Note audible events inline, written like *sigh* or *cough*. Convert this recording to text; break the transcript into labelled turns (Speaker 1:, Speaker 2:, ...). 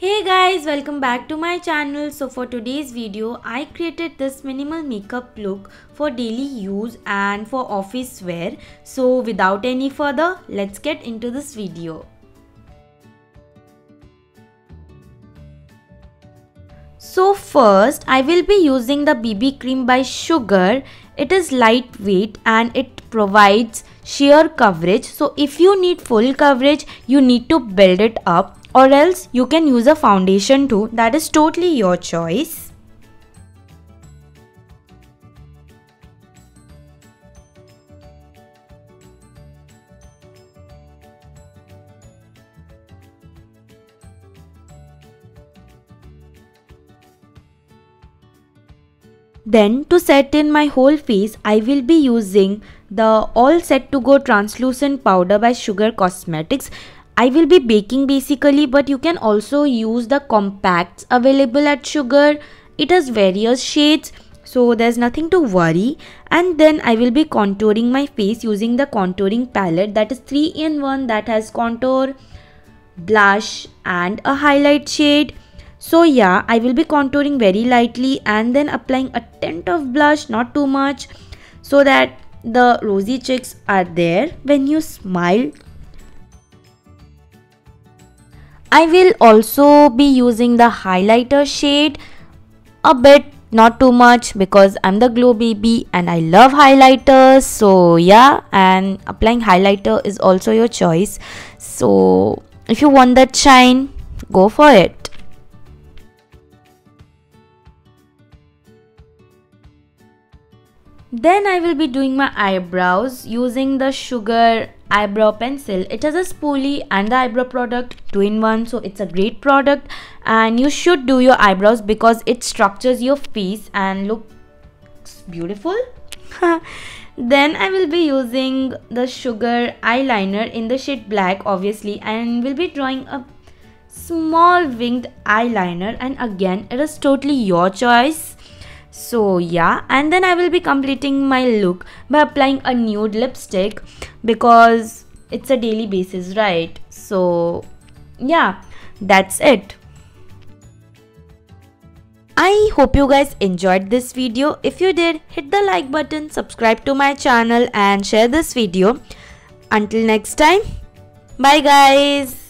Speaker 1: Hey guys, welcome back to my channel. So for today's video, I created this minimal makeup look for daily use and for office wear. So without any further, let's get into this video. So first, I will be using the BB cream by Sugar. It is lightweight and it provides sheer coverage. So if you need full coverage, you need to build it up or else you can use a foundation too that is totally your choice Then to set in my whole face, I will be using the All Set to Go Translucent Powder by Sugar Cosmetics. I will be baking basically but you can also use the compacts available at Sugar. It has various shades so there's nothing to worry and then I will be contouring my face using the contouring palette that is 3 in 1 that has contour, blush and a highlight shade. So yeah, I will be contouring very lightly and then applying a tint of blush, not too much, so that the rosy cheeks are there when you smile I will also be using the highlighter shade a bit not too much because I'm the glow baby and I love highlighters. So yeah and applying highlighter is also your choice. So if you want that shine go for it. Then I will be doing my eyebrows using the Sugar eyebrow pencil. It has a spoolie and the eyebrow product 2 in 1 so it's a great product and you should do your eyebrows because it structures your face and looks beautiful. *laughs* then I will be using the Sugar eyeliner in the shade black obviously and will be drawing a small winged eyeliner and again it is totally your choice so yeah and then I will be completing my look by applying a nude lipstick because it's a daily basis right so yeah that's it I hope you guys enjoyed this video. If you did, hit the like button, subscribe to my channel and share this video. Until next time, bye guys.